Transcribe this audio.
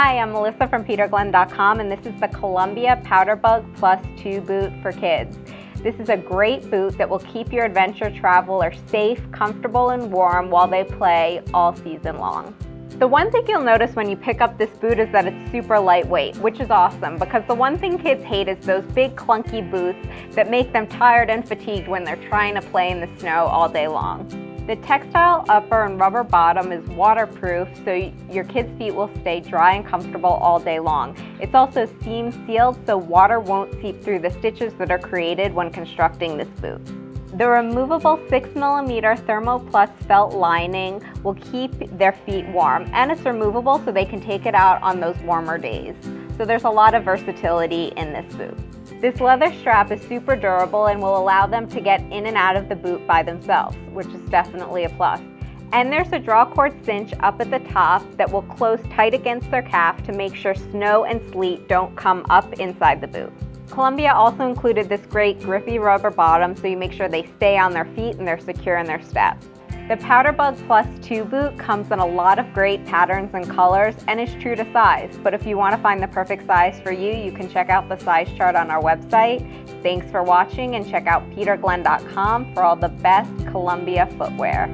Hi, I'm Melissa from peterglenn.com and this is the Columbia Powderbug Plus 2 boot for kids. This is a great boot that will keep your adventure traveler safe, comfortable, and warm while they play all season long. The one thing you'll notice when you pick up this boot is that it's super lightweight, which is awesome because the one thing kids hate is those big clunky boots that make them tired and fatigued when they're trying to play in the snow all day long. The textile upper and rubber bottom is waterproof so your kids' feet will stay dry and comfortable all day long. It's also seam sealed so water won't seep through the stitches that are created when constructing this boot. The removable 6mm Thermoplus felt lining will keep their feet warm and it's removable so they can take it out on those warmer days. So there's a lot of versatility in this boot. This leather strap is super durable and will allow them to get in and out of the boot by themselves, which is definitely a plus. And there's a drawcord cinch up at the top that will close tight against their calf to make sure snow and sleet don't come up inside the boot. Columbia also included this great grippy rubber bottom so you make sure they stay on their feet and they're secure in their steps. The Powderbug Plus 2 boot comes in a lot of great patterns and colors and is true to size, but if you want to find the perfect size for you, you can check out the size chart on our website. Thanks for watching and check out peterglenn.com for all the best Columbia footwear.